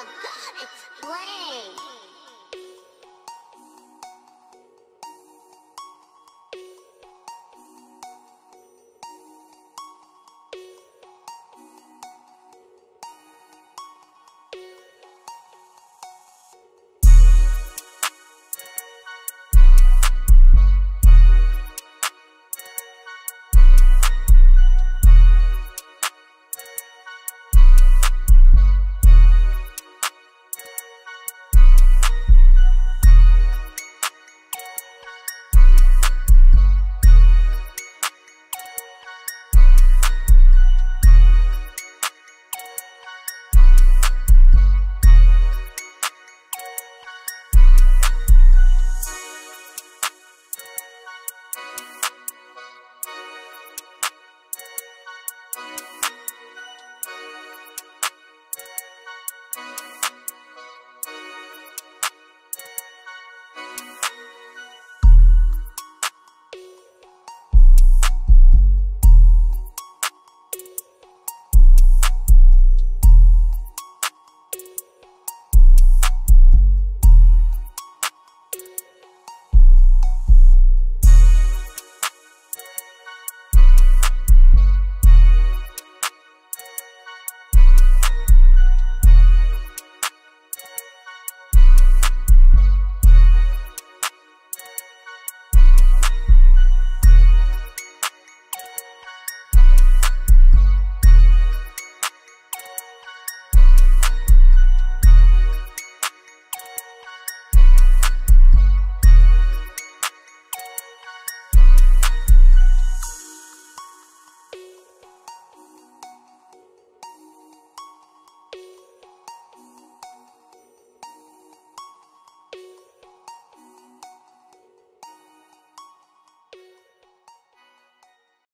Oh god, it's playing!